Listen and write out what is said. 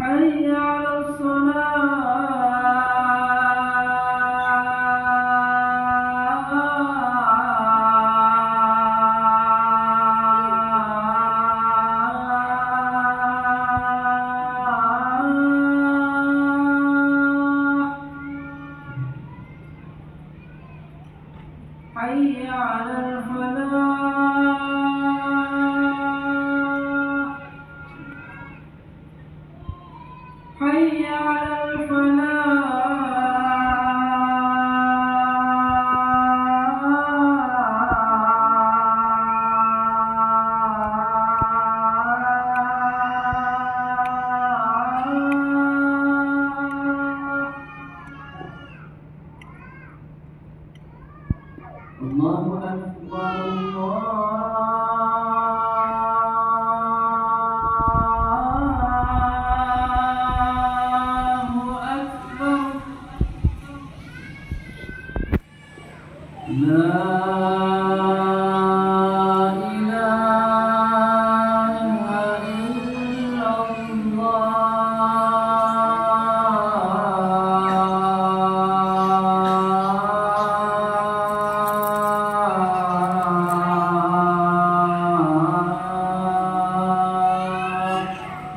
حي على الصلاة الله أكبر.